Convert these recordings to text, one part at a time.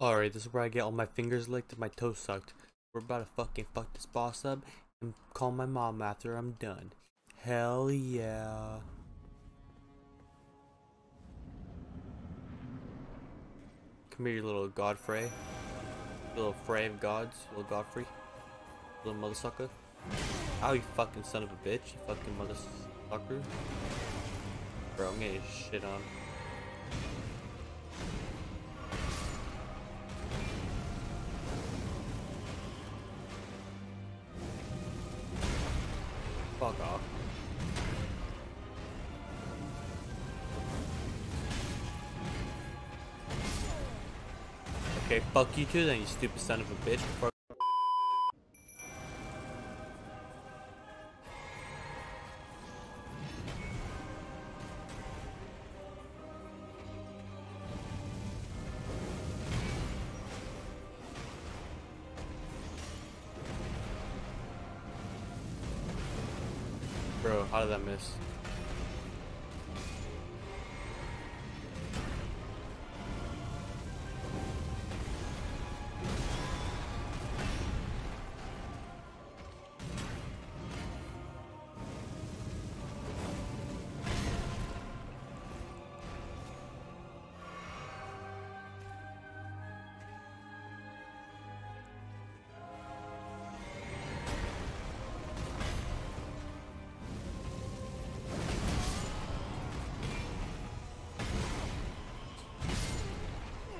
Alright, this is where I get all my fingers licked and my toes sucked. We're about to fucking fuck this boss up and call my mom after I'm done. Hell yeah. Come here, you little Godfrey. Little Frey of gods, little Godfrey. Little mother sucker. Ow, you fucking son of a bitch, you fucking mother sucker. Bro, I'm getting shit on. Fuck off. Okay, fuck you too then, you stupid son of a bitch. Bro, how did that miss?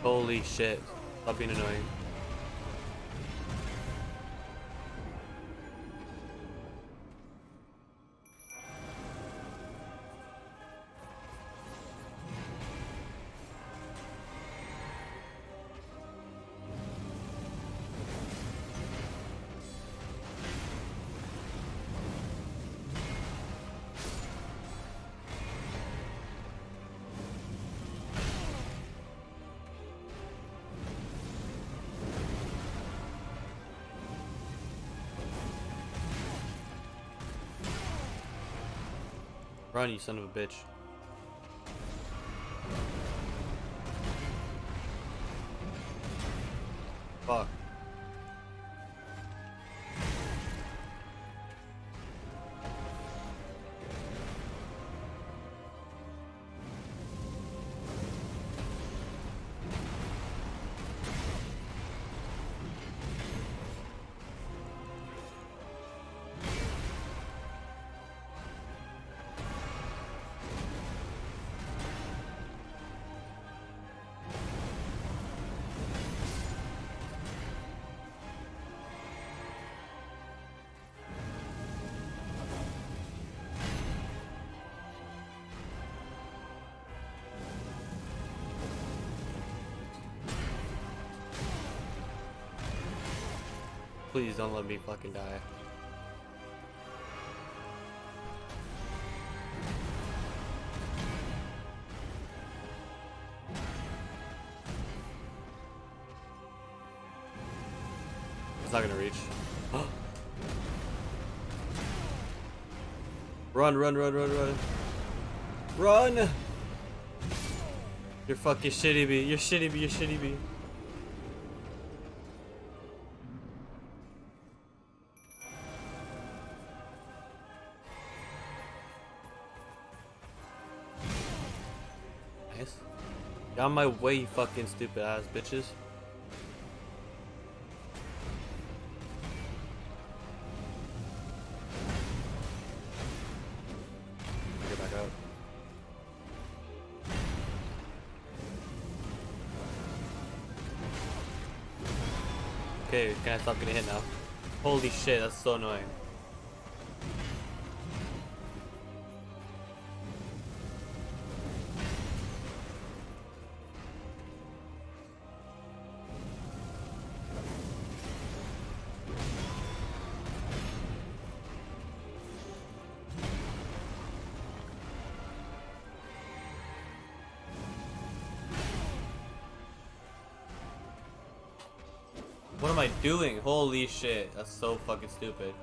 Holy shit. Stop being annoying. Run, you son of a bitch. Fuck. Please don't let me fucking die. It's not gonna reach. run, run, run, run, run. Run! You're fucking shitty me. You're shitty me. You're shitty me. On my way, you fucking stupid ass bitches. Get back out. Okay, can I stop getting hit now? Holy shit, that's so annoying. What am I doing? Holy shit, that's so fucking stupid.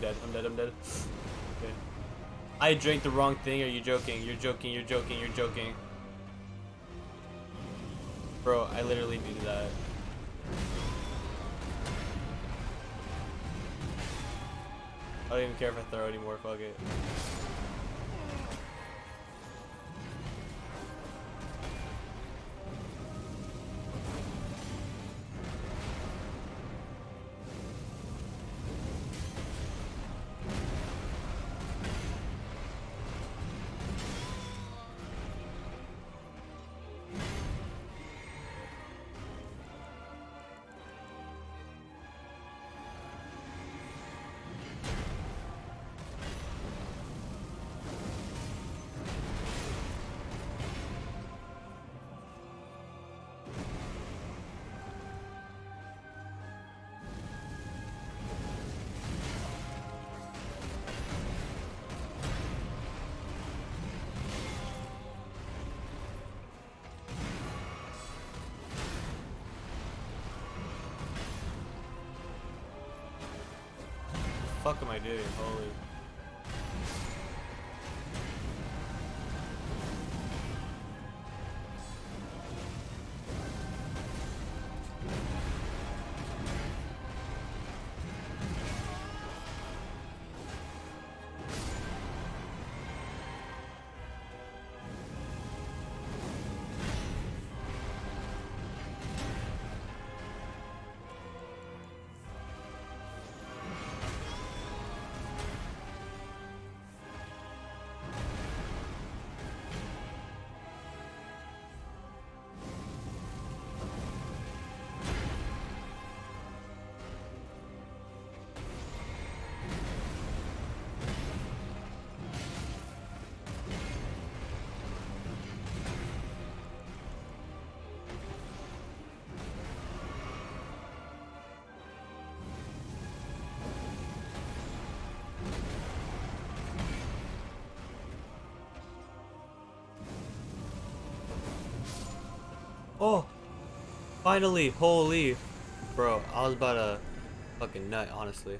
Dead. I'm dead. I'm dead. Okay. I drank the wrong thing. Are you joking? You're joking. You're joking. You're joking. Bro, I literally did that. I don't even care if I throw anymore. Fuck it. Fuck am I doing? Holy. Finally! Holy! Bro, I was about to fucking nut, honestly.